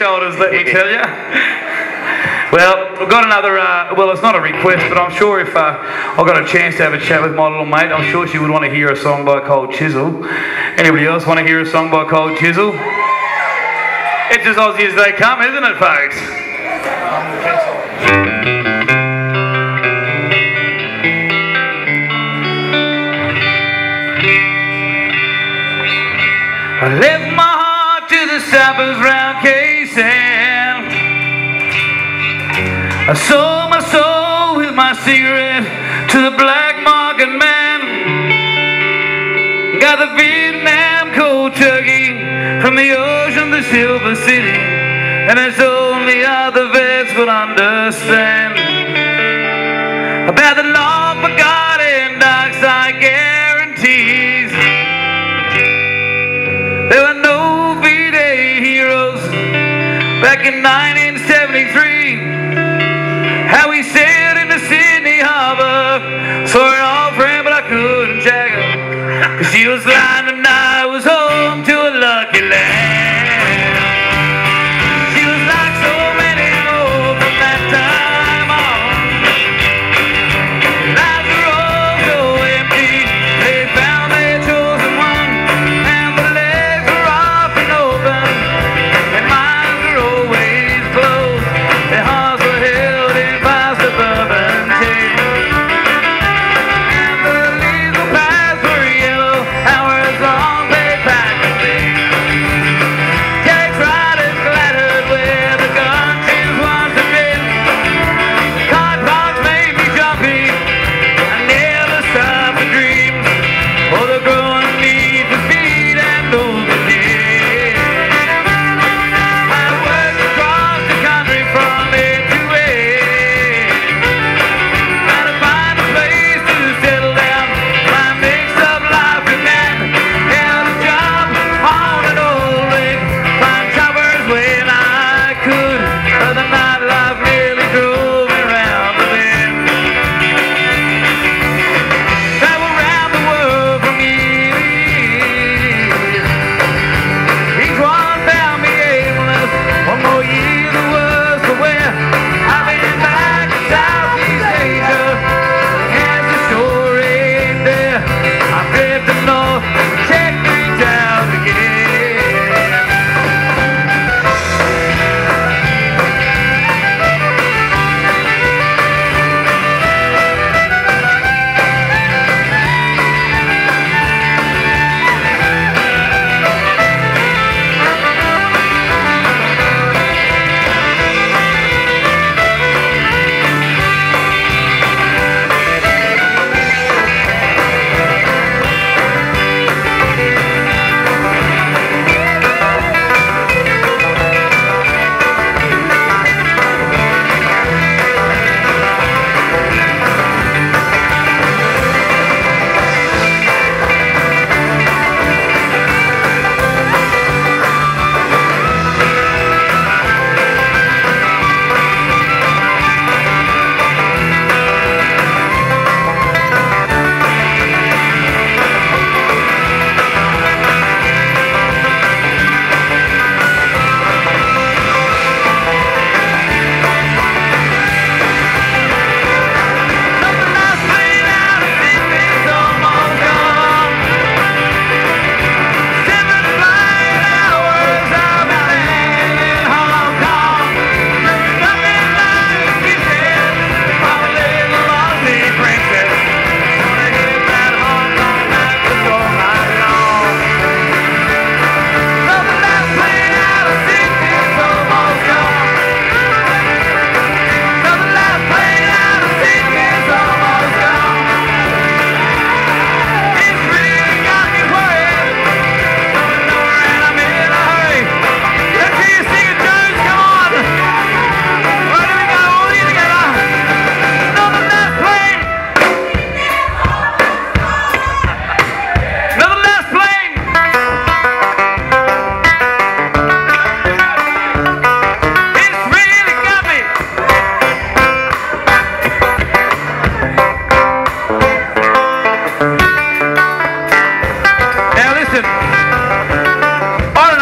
shoulders, let me tell you. Well, we've got another, uh, well, it's not a request, but I'm sure if uh, I got a chance to have a chat with my little mate, I'm sure she would want to hear a song by Cold Chisel. Anybody else want to hear a song by Cold Chisel? It's as Aussie as they come, isn't it, folks? I left my heart to the sappers round I sold my soul with my cigarette to the black market man. Got the Vietnam cold turkey from the ocean to Silver City. And it's only other vets will understand about the long forgotten dark side guarantees. Back in 1973. How we sailed into Sydney Harbor, saw her old friend, but I couldn't check her. Cause she was lying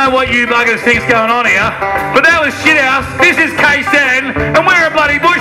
know what you buggers think's going on here, but that was shithouse. This is K San, and we're a bloody bush